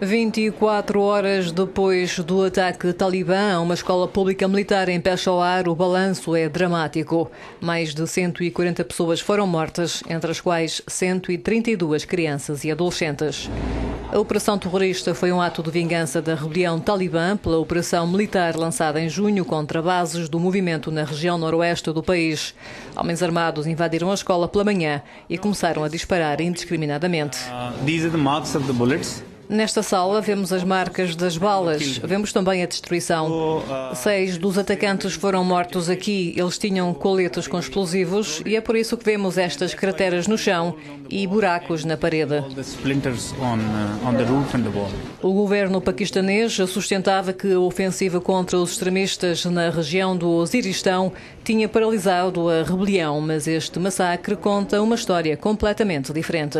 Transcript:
24 horas depois do ataque talibã a uma escola pública militar em Peshawar, o balanço é dramático. Mais de 140 pessoas foram mortas, entre as quais 132 crianças e adolescentes. A operação terrorista foi um ato de vingança da rebelião talibã pela operação militar lançada em junho contra bases do movimento na região noroeste do país. Homens armados invadiram a escola pela manhã e começaram a disparar indiscriminadamente. Uh, Nesta sala vemos as marcas das balas, vemos também a destruição. Seis dos atacantes foram mortos aqui. Eles tinham coletes com explosivos e é por isso que vemos estas crateras no chão e buracos na parede. Uh. O governo paquistanês sustentava que a ofensiva contra os extremistas na região do Oziristão tinha paralisado a rebelião, mas este massacre conta uma história completamente diferente.